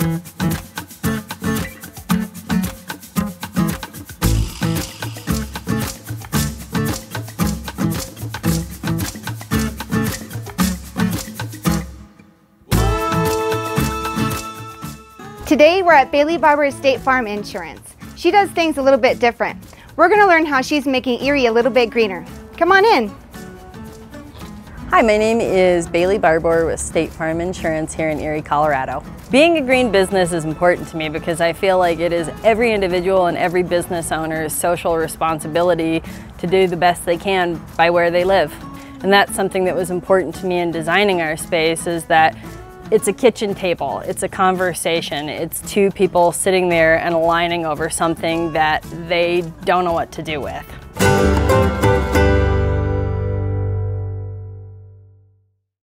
Today we're at Baille Barbour's State Farm Insurance. She does things a little bit different. We're going to learn how she's making Erie a little bit greener. Come on in. Hi, my name is Baille Barbour with State Farm Insurance here in Erie, Colorado. Being a green business is important to me because I feel like it is every individual and every business owner's social responsibility to do the best they can by where they live. And that's something that was important to me in designing our space is that it's a kitchen table, it's a conversation, it's two people sitting there and aligning over something that they don't know what to do with.